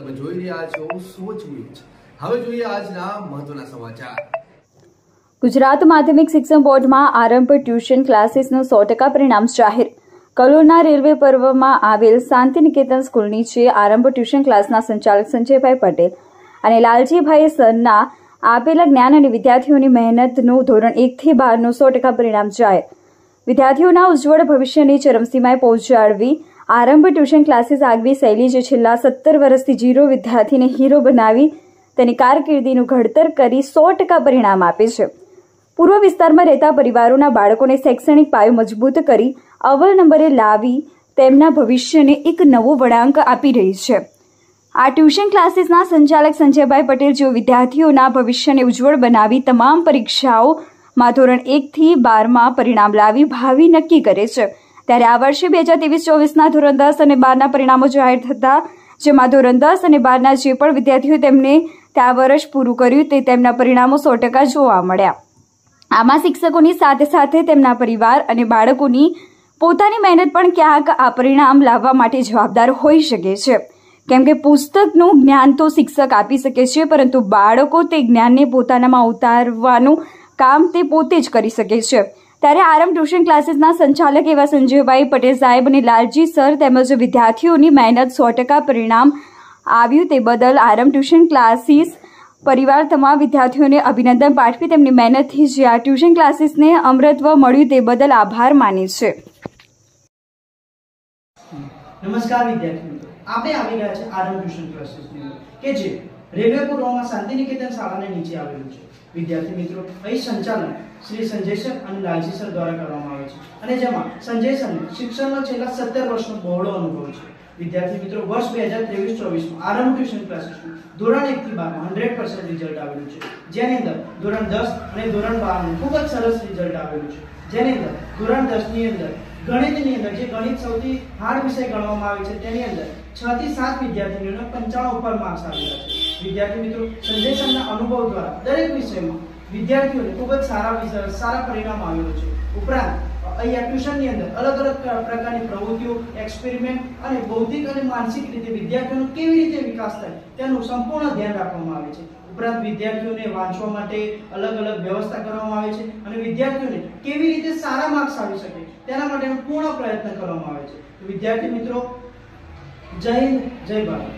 તમે જોઈ રહ્યા છો સોચ ન્યૂઝ. હવે જોઈએ આજના મહત્વના સમાચાર. ગુજરાત માધ્યમિક શિક્ષણ બોર્ડમાં આરંભ ટ્યુશન ક્લાસીસનું સો ટકા પરિણામ જાહેર. કલોલના રેલવે પર્વમાં આવેલ શાંતિ નિકેતન સ્કૂલની છે આરંભ ટ્યુશન ક્લાસના સંચાલક સંજયભાઈ પટેલ અને લાલજીભાઈ સરના આપેલા જ્ઞાન અને વિદ્યાર્થીઓની મહેનતનું ધોરણ એકથી બારનું સો ટકા પરિણામ જાહેર. વિદ્યાર્થીઓના ઉજ્જવળ ભવિષ્યની ચરમસીમાએ પહોંચાડવી આરંભ ટ્યુશન ક્લાસીસ આગવી શૈલી જે છેલ્લા સત્તર વર્ષથી જીરો વિદ્યાર્થીને હીરો બનાવી તેની કારકિર્દીનું ઘડતર કરી સો ટકા પરિણામ આપે છે. પૂર્વ વિસ્તારમાં રહેતા પરિવારોના બાળકોને શૈક્ષણિક પાયો મજબૂત કરી અવ્વલ નંબરે લાવી તેમના ભવિષ્યને એક નવો વળાંક આપી રહી છે. આ ટ્યુશન ક્લાસીસના સંચાલક સંજયભાઈ પટેલ જેઓ વિદ્યાર્થીઓના ભવિષ્યને ઉજ્જવળ બનાવી તમામ પરીક્ષાઓમાં ધોરણ એકથી બારમાં પરિણામ લાવી ભાવિ નક્કી કરે છે. ત્યારે આ વર્ષે બે હજાર ત્રેવીસ ચોવીસના ધોરણ દસ અને બારના પરિણામો જાહેર થતા, જેમાં ધોરણ દસ અને બારના જે પણ વિદ્યાર્થીઓ તેમને ત્યાં વર્ષ પૂરું કર્યું તે તેમના પરિણામો સો ટકા જોવા મળ્યા. આમાં શિક્ષકોની સાથે સાથે તેમના પરિવાર અને બાળકોની પોતાની મહેનત પણ ક્યાંક આ પરિણામ લાવવા માટે જવાબદાર હોઈ શકે છે. કેમ કે પુસ્તકનું જ્ઞાન તો શિક્ષક આપી શકે છે, પરંતુ બાળકો તે જ્ઞાનને પોતાનામાં ઉતારવાનું કામ તે પોતે જ કરી શકે છે. ત્યારે આરંભ ટ્યુશન ક્લાસીસના સંચાલક એવા સંજયભાઈ પટેલ સાહેબ અને લાલજી સર તેમજ વિદ્યાર્થીઓની મહેનત સો ટકા પરિણામ આવ્યું તે બદલ આરંભ ટ્યુશન ક્લાસીસ પરિવાર તમામ વિદ્યાર્થીઓને અભિનંદન. પાઠવી તેમની મહેનતથી જે આ ટ્યુશન ક્લાસીસને અમૃતત્વ મળ્યું તે બદલ આભાર માને છે. નમસ્કાર વિદ્યાર્થી આપણે આવી ગયા છે આરંભ ટ્યુશન ક્લાસીસની કે જે રેલવે પૂર્વમાં શાંતિનિકેતન શાળાને નીચે આવેલું છે. વિદ્યાર્થી મિત્રો, અહીં સંચાલન શ્રી સંજય સર અને લાલજી સર દ્વારા કરવામાં આવે છે. અને જેમાં સંજય સરને શિક્ષણનો છેલ્લા સત્તર વર્ષનો બહોળો અનુભવ છે. વિદ્યાર્થી મિત્રો, વર્ષ બે હજાર ત્રેવીસ ચોવીસમાં આરંભ ટ્યુશન ક્લાસીસનું ધોરણ એક થી બારમાં હંડ્રેડ પર્સન્ટ રિઝલ્ટ આવેલું છે. જેની અંદર ધોરણ દસ અને ધોરણ બારનું ખૂબ જ સરસ રિઝલ્ટ આવેલું છે. જેની અંદર ધોરણ દસની અંદર ગણિતની અંદર, જે ગણિત સૌથી હાર્ડ વિષય ગણવામાં આવે છે, તેની અંદર છ થી સાત વિદ્યાર્થીઓને પંચાણું ઉપર માર્ક્સ આવેલા છે. વિદ્યાર્થી મિત્રો સંજય સરના અનુભવ દ્વારા દરેક વિષયમાં વિદ્યાર્થીઓને ખૂબ જ સારા સારા પરિણામ આવેલું છે. ઉપરાંત, અહીંયા ટ્યુશનની અંદર અલગ અલગ પ્રકારની પ્રવૃત્તિઓ, એક્સપેરિમેન્ટ અને બૌદ્ધિક અને માનસિક રીતે વિદ્યાર્થીઓનો કેવી રીતે વિકાસ થાય, તેનું સંપૂર્ણ ધ્યાન રાખવામાં આવે છે. ઉપરાંત, વિદ્યાર્થીઓને વાંચવા માટે અલગ અલગ વ્યવસ્થા કરવામાં આવે છે અને વિદ્યાર્થીઓને કેવી રીતે સારા માર્ક્સ આવી શકે, તેના માટેનો પૂર્ણ પ્રયત્ન કરવામાં આવે છે. વિદ્યાર્થી મિત્રો, જય હિન્દ, જય ભારત.